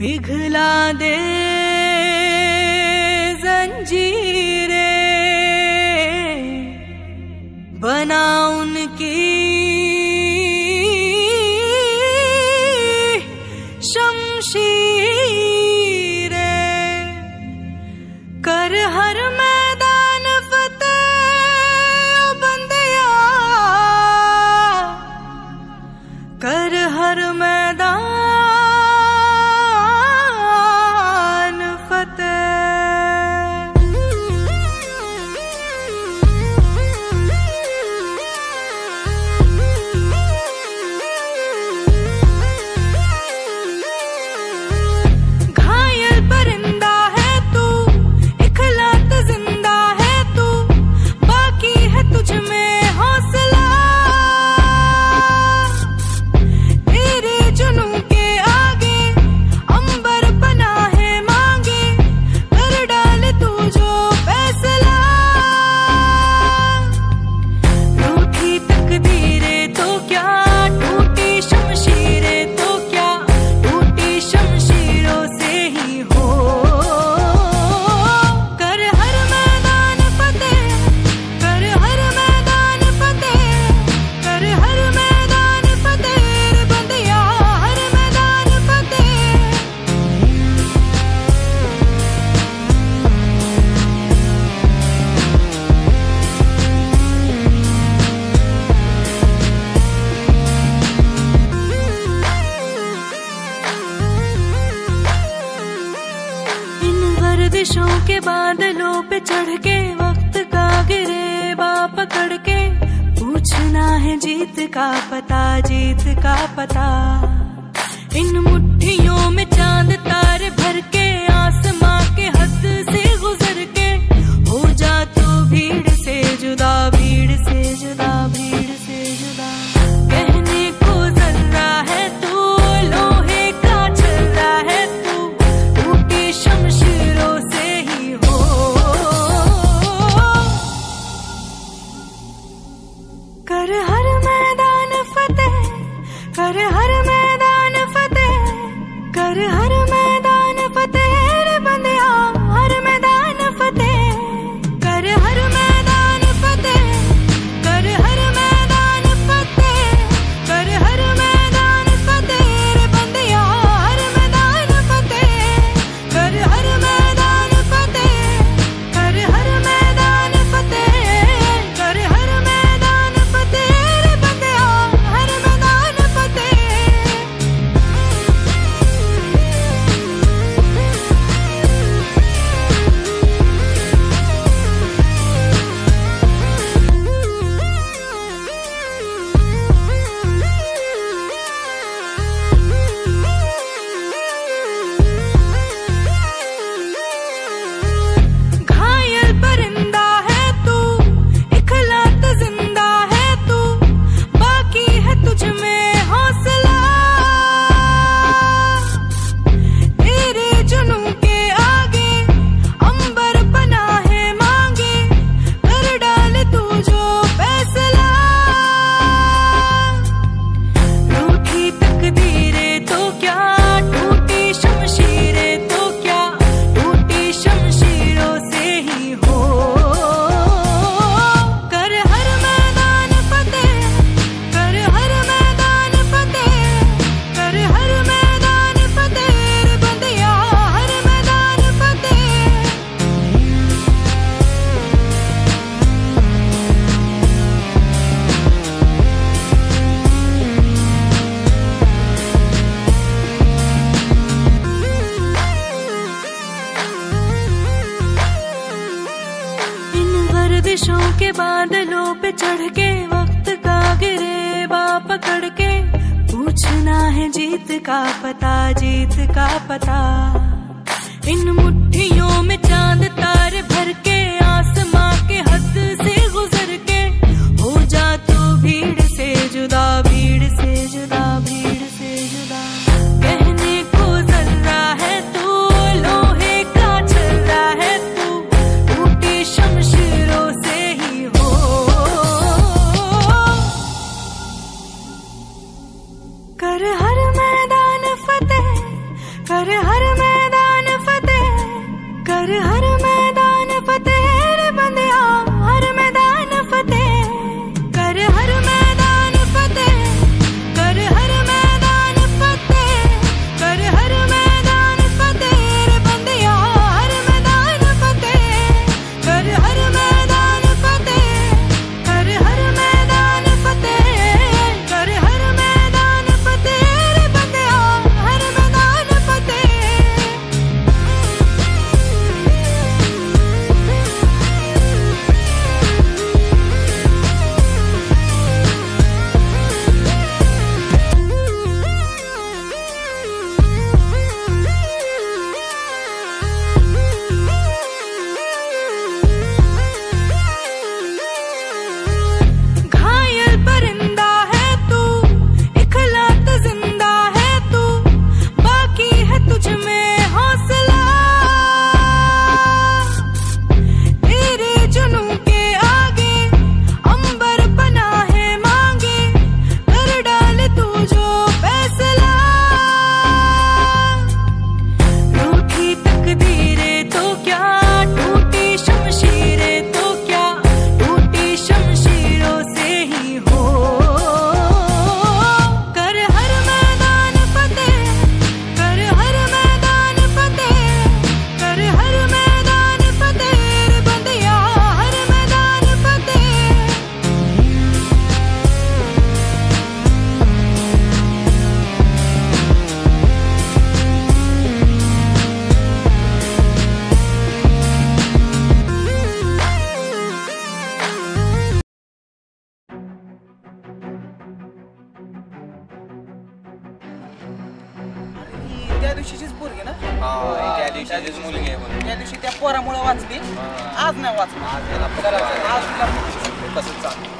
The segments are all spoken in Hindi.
पिघला दे जंजीरें बना उनकी के बादलों पे चढ़ के वक्त का गिरे पकड़ के। पूछना है जीत का पता, जीत का पता। इन मुट्ठियों में चाँद बादलों पे चढ़ के वक्त का गिरेबा पकड़ के पूछना है जीत का पता, जीत का पता। इन मुट्ठियों में चाँद तारे भर के, आसमां के हद से गुजर के, हो जा तू भीड़ से, जुदा भीड़ से, जुदा भीड़ दिवशीचीच पोरगी ना त्या दिवशी मुलगी आहे म्हणून त्या दिवशी त्या पोरामुळे वाचली आज नाही वाचली आज याला पकडायचं. आज तिला पोलीस- तसंच चालू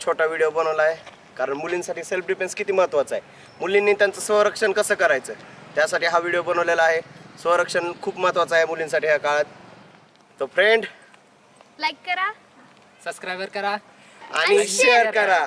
छोटा व्हिडिओ बनवला आहे कारण मुलींसाठी सेल्फ डिफेन्स किती महत्त्वाचं आहे. मुलींनी त्यांचं संरक्षण कसं करायचं? त्यासाठी हा व्हिडिओ बनवलेला आहे. संरक्षण खूप महत्त्वाचं आहे मुलींसाठी ह्या काळात. तो फ्रेंड लाईक करा. सबस्क्राईबर करा. आणि शेअर करा.